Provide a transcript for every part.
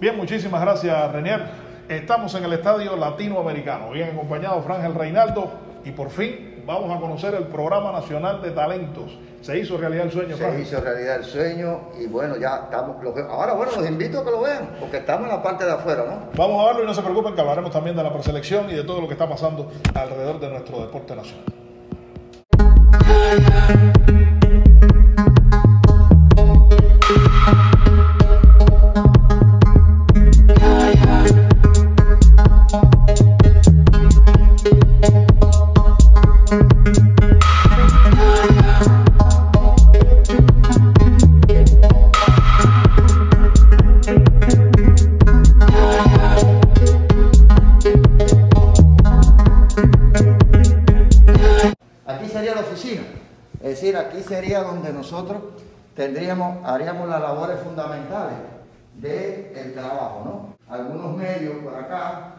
Bien, muchísimas gracias, Renier. Estamos en el Estadio Latinoamericano, bien acompañado Frangel Reinaldo y por fin vamos a conocer el Programa Nacional de Talentos. Se hizo realidad el sueño, Se hizo realidad el sueño y bueno, ya estamos. Ahora, bueno, los invito a que lo vean, porque estamos en la parte de afuera, ¿no? Vamos a verlo y no se preocupen que hablaremos también de la preselección y de todo lo que está pasando alrededor de nuestro deporte nacional. Sería donde nosotros tendríamos, haríamos las labores fundamentales del trabajo, ¿no? Algunos medios por acá,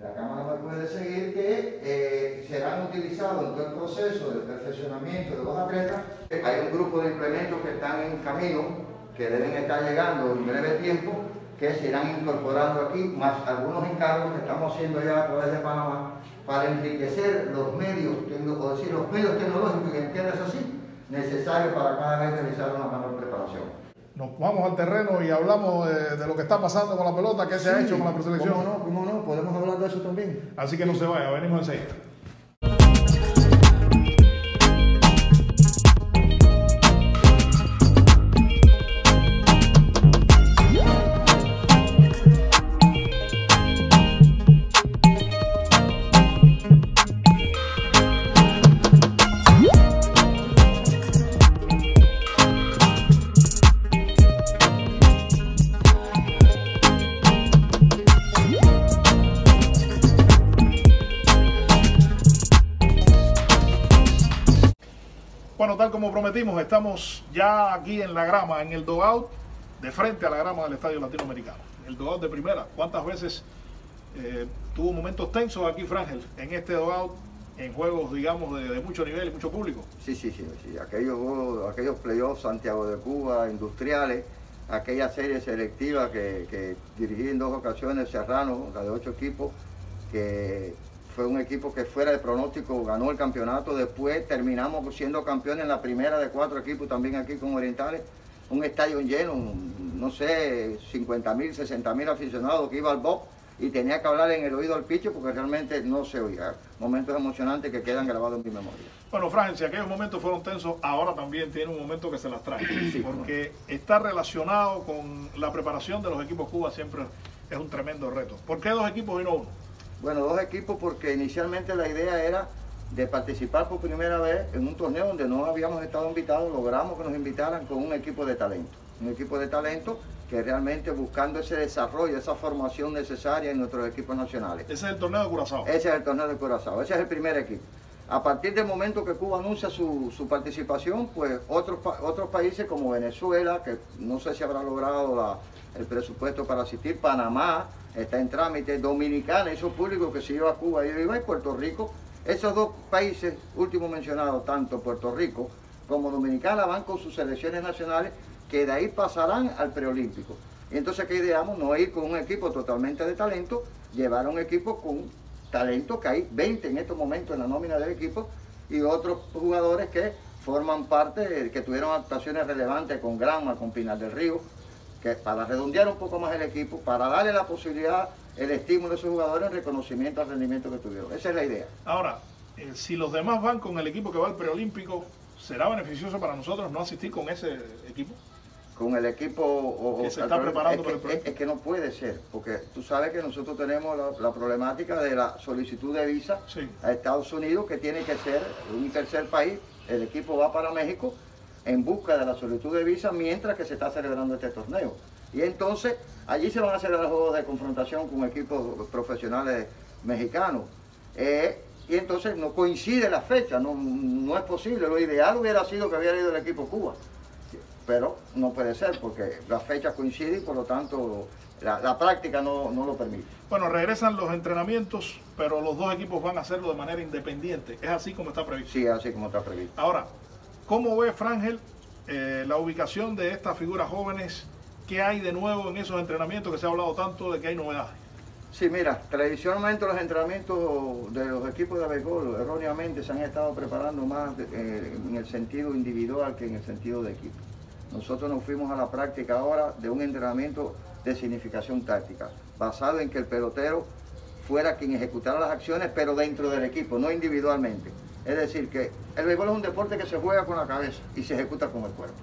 la cámara me puede seguir, que eh, serán utilizados en todo el proceso de perfeccionamiento de los atletas. Hay un grupo de implementos que están en camino, que deben estar llegando en breve tiempo, que se irán incorporando aquí, más algunos encargos que estamos haciendo ya a través de Panamá para enriquecer los medios, o decir, los medios tecnológicos, y entiendes así, necesarios para cada vez realizar una mejor preparación. Nos vamos al terreno y hablamos de, lo que está pasando con la pelota, qué se ha hecho con la preselección. ¿Cómo no? ¿Cómo no? Podemos hablar de eso también. Así que no se vaya, venimos enseguida. Como prometimos, estamos ya aquí en la grama, en el dogout, de frente a la grama del Estadio Latinoamericano. El dogout de primera. ¿Cuántas veces eh, tuvo momentos tensos aquí, Frangel, en este dogout, en juegos, digamos, de, mucho nivel y mucho público? Sí, sí, sí. sí. Aquellos, aquellos playoffs, Santiago de Cuba, industriales, aquella serie selectiva que, que dirigí en dos ocasiones, Serrano, la de ocho equipos, que fue un equipo que fuera de pronóstico ganó el campeonato. Después terminamos siendo campeones en la primera de cuatro equipos también aquí con Orientales. Un estadio lleno, no sé, 50 mil, 60 mil aficionados que iba al box y tenía que hablar en el oído al picho porque realmente no se oía. Momentos emocionantes que quedan grabados en mi memoria. Bueno, Francia, aquellos momentos fueron tensos, ahora también tiene un momento que se las trae. porque está relacionado con la preparación de los equipos Cuba siempre es un tremendo reto. ¿Por qué dos equipos y no uno? Bueno, dos equipos porque inicialmente la idea era de participar por primera vez en un torneo donde no habíamos estado invitados, logramos que nos invitaran con un equipo de talento. Un equipo de talento que realmente buscando ese desarrollo, esa formación necesaria en nuestros equipos nacionales. Ese es el torneo de Curazao. Ese es el torneo de Curazao, ese es el primer equipo. A partir del momento que Cuba anuncia su, participación, pues otros, otros países como Venezuela, que no sé si habrá logrado el presupuesto para asistir, Panamá, está en trámite, Dominicana hizo público que se iba a Cuba y iba y Puerto Rico. Esos dos países, último mencionado, tanto Puerto Rico como Dominicana, van con sus selecciones nacionales que de ahí pasarán al preolímpico. Y entonces, ¿qué ideamos? No ir con un equipo totalmente de talento, llevar a un equipo con talento, que hay 20 en estos momentos en la nómina del equipo, y otros jugadores que forman parte, que tuvieron actuaciones relevantes con Granma, con Pinar del Río, para redondear un poco más el equipo, para darle la posibilidad, el estímulo a esos jugadores en reconocimiento al rendimiento que tuvieron. Esa es la idea. Ahora, eh, si los demás van con el equipo que va al preolímpico, ¿será beneficioso para nosotros no asistir con ese equipo? Con el equipo que se está preparando para el proyecto. Es, que no puede ser, porque tú sabes que nosotros tenemos la, problemática de la solicitud de visa a Estados Unidos, que tiene que ser un tercer país. El equipo va para México en busca de la solicitud de visa mientras que se está celebrando este torneo. Y entonces allí se van a celebrar juegos de confrontación con equipos profesionales mexicanos. Eh, y entonces no coincide la fecha, no, no, es posible. Lo ideal hubiera sido que hubiera ido el equipo Cuba, pero no puede ser porque las fechas coinciden y por lo tanto la, práctica no, no, lo permite. Bueno, regresan los entrenamientos, pero los dos equipos van a hacerlo de manera independiente. ¿Es así como está previsto? Sí, así como está previsto. Ahora, ¿Cómo ve Frangel eh, la ubicación de estas figuras jóvenes ¿Qué hay de nuevo en esos entrenamientos que se ha hablado tanto de que hay novedades? Sí, mira, tradicionalmente los entrenamientos de los equipos de béisbol erróneamente se han estado preparando más eh, en el sentido individual que en el sentido de equipo. Nosotros nos fuimos a la práctica ahora de un entrenamiento de significación táctica, basado en que el pelotero fuera quien ejecutara las acciones, pero dentro del equipo, no individualmente. Es decir, que el béisbol es un deporte que se juega con la cabeza y se ejecuta con el cuerpo.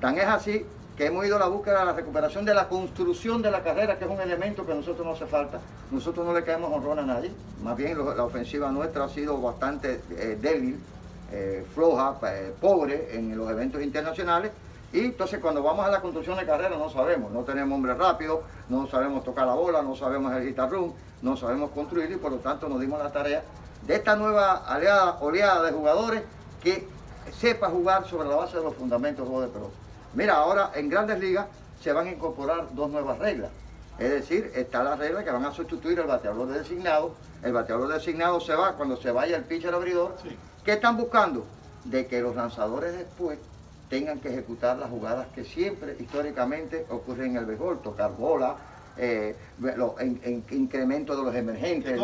Tan es así que hemos ido a la búsqueda de la recuperación de la construcción de la carrera, que es un elemento que a nosotros no hace falta. Nosotros no le caemos honrón a nadie. Más bien la ofensiva nuestra ha sido bastante eh, débil, eh, floja, eh, pobre en los eventos internacionales. Y entonces cuando vamos a la construcción de carrera no sabemos, no tenemos hombres rápidos, no sabemos tocar la bola, no sabemos el guitarrón, no sabemos construir y por lo tanto nos dimos la tarea de esta nueva aliada, oleada de jugadores que sepa jugar sobre la base de los fundamentos del juego de pelota. Mira, ahora en grandes ligas se van a incorporar dos nuevas reglas. Es decir, está la regla que van a sustituir el bateador designado. El bateador designado se va cuando se vaya el pitcher abridor. ¿Qué están buscando? De que los lanzadores después tengan que ejecutar las jugadas que siempre históricamente ocurren en el béisbol, tocar bola, eh, en, incremento de los emergentes.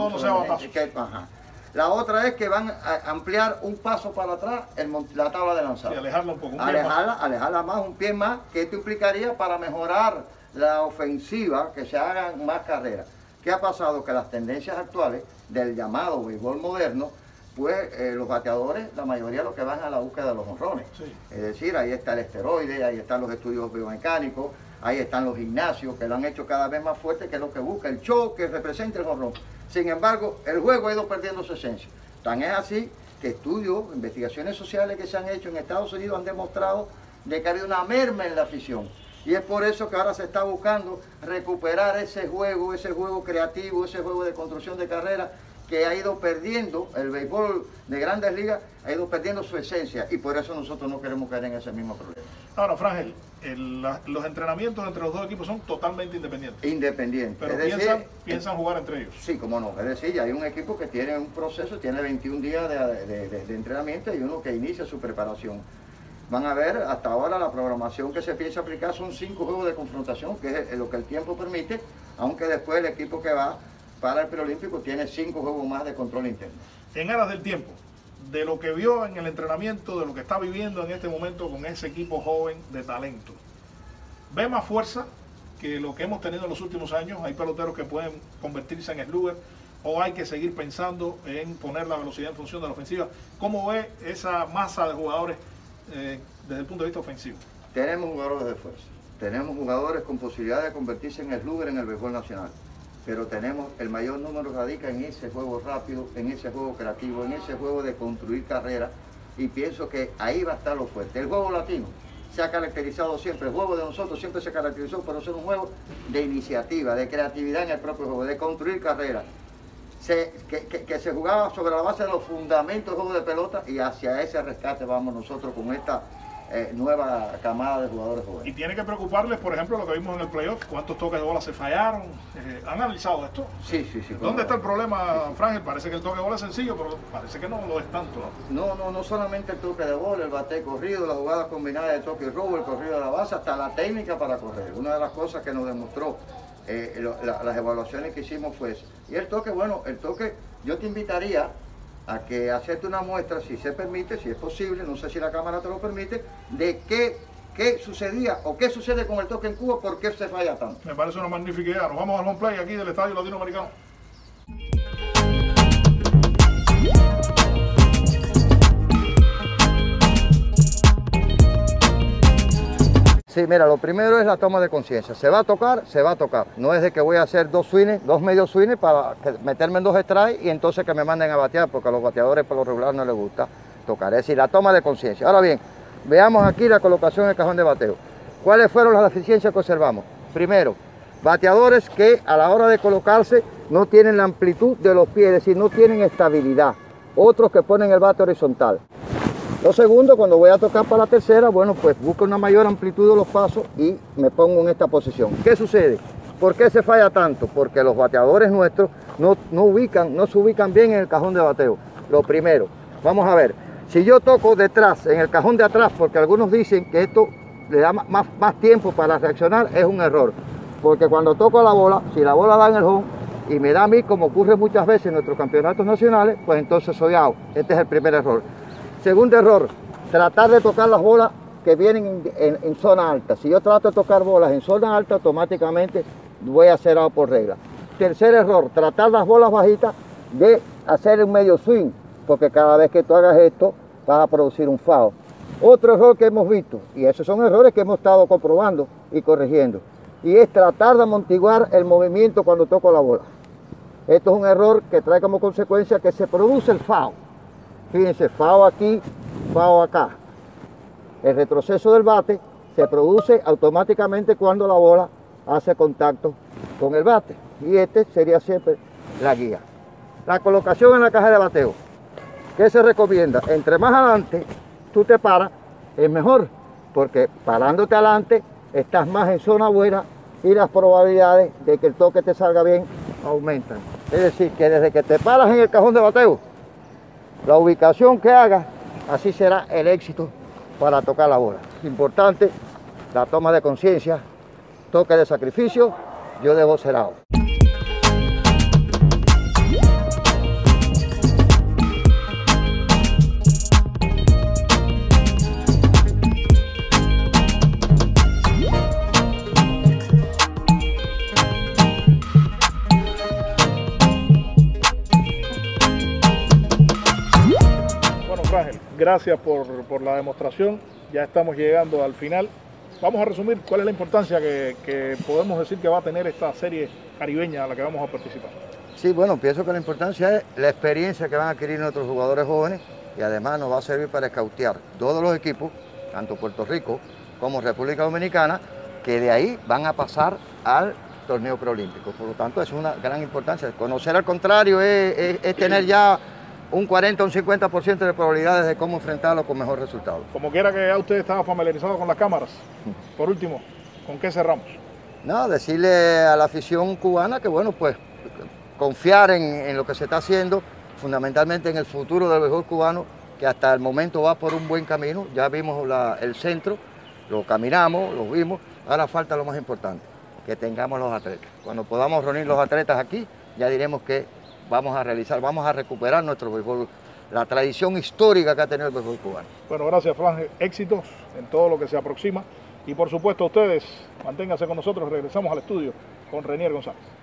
La otra es que van a ampliar un paso para atrás la tabla de lanzado. alejarla un poco. alejarla, alejarla más, un pie más, que esto implicaría para mejorar la ofensiva, que se hagan más carreras. ¿Qué ha pasado? Que las tendencias actuales del llamado béisbol moderno pues eh, los bateadores, la mayoría lo que van a la búsqueda de los honrones. Es decir, ahí está el esteroide, ahí están los estudios biomecánicos, ahí están los gimnasios que lo han hecho cada vez más fuerte, que es lo que busca el show que representa el honrón. Sin embargo, el juego ha ido perdiendo su esencia. Tan es así que estudios, investigaciones sociales que se han hecho en Estados Unidos han demostrado de que ha habido una merma en la afición. Y es por eso que ahora se está buscando recuperar ese juego, ese juego creativo, ese juego de construcción de carrera que ha ido perdiendo, el béisbol de grandes ligas ha ido perdiendo su esencia y por eso nosotros no queremos caer en ese mismo problema. Ahora, Frangel, los entrenamientos entre los dos equipos son totalmente independientes. Independientes. Pero piensan, jugar entre ellos. Sí, como no. Es decir, hay un equipo que tiene un proceso, tiene 21 días de, entrenamiento y uno que inicia su preparación. Van a ver, hasta ahora la programación que se piensa aplicar son cinco juegos de confrontación, que es lo que el tiempo permite, aunque después el equipo que va para el preolímpico tiene cinco juegos más de control interno. En aras del tiempo, de lo que vio en el entrenamiento, de lo que está viviendo en este momento con ese equipo joven de talento, ¿ve más fuerza que lo que hemos tenido en los últimos años? Hay peloteros que pueden convertirse en slugger o hay que seguir pensando en poner la velocidad en función de la ofensiva. ¿Cómo ve esa masa de jugadores eh, desde el punto de vista ofensivo? Tenemos jugadores de fuerza. Tenemos jugadores con posibilidad de convertirse en slugger en el béisbol nacional pero tenemos el mayor número radica en ese juego rápido, en ese juego creativo, en ese juego de construir carreras y pienso que ahí va a estar lo fuerte. El juego latino se ha caracterizado siempre, el juego de nosotros siempre se caracterizó por ser un juego de iniciativa, de creatividad en el propio juego, de construir carreras. que, que, se jugaba sobre la base de los fundamentos del juego de pelota y hacia ese rescate vamos nosotros con esta eh, nueva camada de jugadores jóvenes. Y tiene que preocuparles, por ejemplo, lo que vimos en el playoff, cuántos toques de bola se fallaron. Eh, ¿Han analizado esto? Sí, sí, sí. ¿Dónde está el problema, Frangel? Parece que el toque de bola es sencillo, pero parece que no lo es tanto. No, no, no solamente el toque de bola, el bate corrido, la jugada combinada de toque y robo, el corrido de la base, hasta la técnica para correr. Una de las cosas que nos demostró eh, las evaluaciones que hicimos fue eso. Y el toque, bueno, el toque, yo te invitaría a que hacerte una muestra, si se permite, si es posible, no sé si la cámara te lo permite, de qué, qué sucedía o qué sucede con el toque en Cuba, por qué se falla tanto. Me parece una magnífica idea. Nos vamos al home play aquí del Estadio Latinoamericano. Sí, mira, lo primero es la toma de conciencia. Se va a tocar, se va a tocar. No es de que voy a hacer dos swings, dos medios swings para meterme en dos strikes y entonces que me manden a batear, porque a los bateadores por lo regular no les gusta tocar. Es decir, la toma de conciencia. Ahora bien, veamos aquí la colocación del cajón de bateo. ¿Cuáles fueron las deficiencias que observamos? Primero, bateadores que a la hora de colocarse no tienen la amplitud de los pies, es decir, no tienen estabilidad. Otros que ponen el bate horizontal. Lo segundo, cuando voy a tocar para la tercera, bueno, pues busco una mayor amplitud de los pasos y me pongo en esta posición. ¿Qué sucede? ¿Por qué se falla tanto? Porque los bateadores nuestros no, ubican, no se ubican bien en el cajón de bateo. Lo primero, vamos a ver, si yo toco detrás, en el cajón de atrás, porque algunos dicen que esto le da más, más tiempo para reaccionar, es un error. Porque cuando toco la bola, si la bola da en el home y me da a mí, como ocurre muchas veces en nuestros campeonatos nacionales, pues entonces soy out. Este es el primer error. Segundo error, tratar de tocar las bolas que vienen en, zona alta. Si yo trato de tocar bolas en zona alta, automáticamente voy a ser out por regla. Tercer error, tratar las bolas bajitas de hacer un medio swing, porque cada vez que tú hagas esto, vas a producir un foul. Otro error que hemos visto, y esos son errores que hemos estado comprobando y corrigiendo, y es tratar de amortiguar el movimiento cuando toco la bola. Esto es un error que trae como consecuencia que se produce el foul. Fíjense, foul aquí, foul acá. El retroceso del bate se produce automáticamente cuando la bola hace contacto con el bate. Y este sería siempre la guía. La colocación en la caja de bateo. ¿Qué se recomienda? Entre más adelante tú te paras, es mejor, porque parándote adelante estás más en zona buena y las probabilidades de que el toque te salga bien aumentan. Es decir, que desde que te paras en el cajón de bateo, la ubicación que hagas, así será el éxito para tocar la bola. Importante la toma de conciencia, toque de sacrificio, yo debo ser out. Gracias por, la demostración. Ya estamos llegando al final. Vamos a resumir cuál es la importancia que, podemos decir que va a tener esta serie caribeña a la que vamos a participar. Sí, bueno, pienso que la importancia es la experiencia que van a adquirir nuestros jugadores jóvenes y además nos va a servir para escautear todos los equipos, tanto Puerto Rico como República Dominicana, que de ahí van a pasar al torneo preolímpico. Por lo tanto, es una gran importancia. Conocer al contrario es tener ya un 40 o un 50% de probabilidades de cómo enfrentarlo con mejor resultado. Como quiera que ya usted estaba familiarizado con las cámaras, por último, ¿con qué cerramos? No, decirle a la afición cubana que bueno, pues confiar en, lo que se está haciendo, fundamentalmente en el futuro del mejor cubano, que hasta el momento va por un buen camino, ya vimos el centro, lo caminamos, lo vimos, ahora falta lo más importante, que tengamos los atletas. Cuando podamos reunir los atletas aquí, ya diremos que vamos a realizar, vamos a recuperar nuestro béisbol, la tradición histórica que ha tenido el béisbol cubano. Bueno, gracias Franje, éxitos en todo lo que se aproxima y por supuesto ustedes manténganse con nosotros, regresamos al estudio con Renier González.